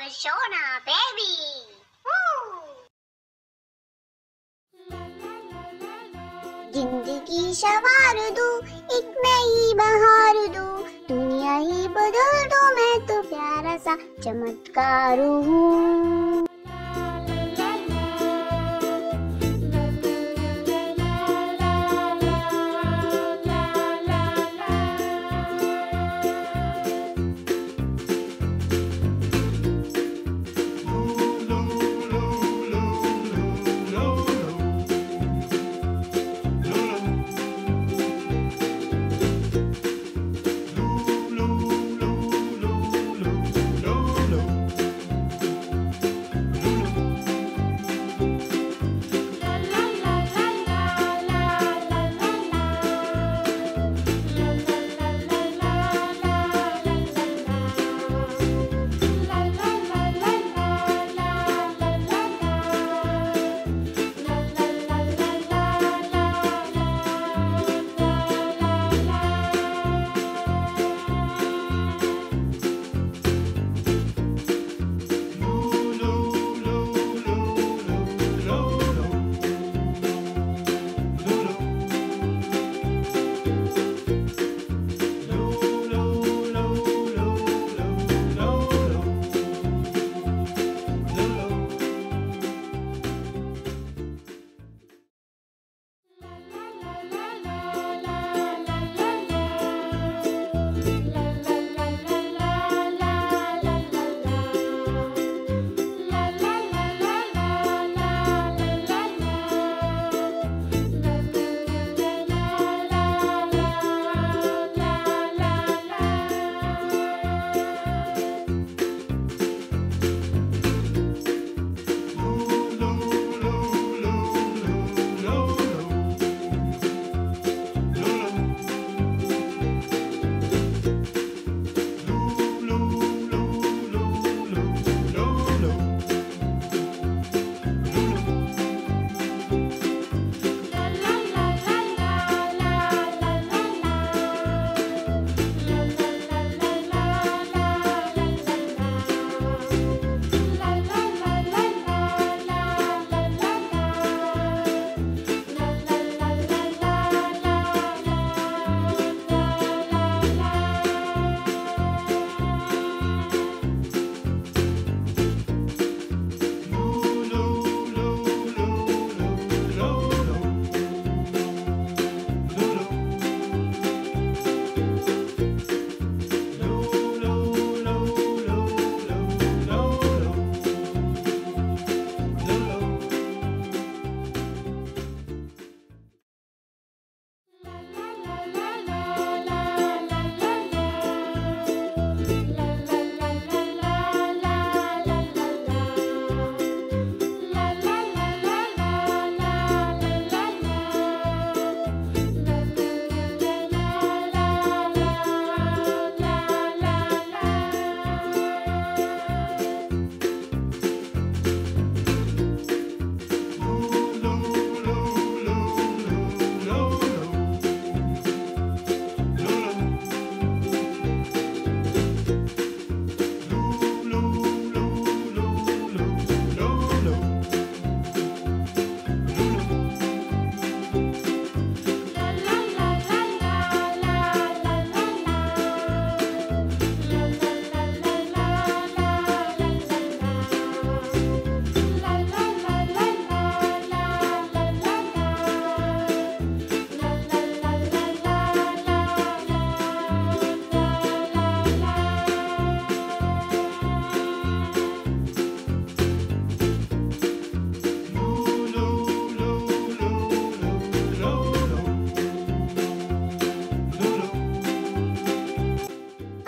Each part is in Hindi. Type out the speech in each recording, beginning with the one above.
with Shona, baby. ज़िंदगी सवार दू एक नई बहार दू। दुनिया ही बदल दो मैं तो प्यारा सा चमत्कार हूँ।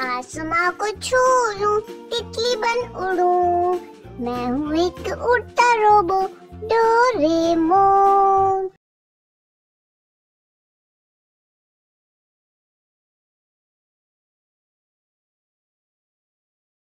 आसमां को छू लूँ तितली बन उड़ूं। मैं हूँ एक उड़ता रोबो डोरेमोन।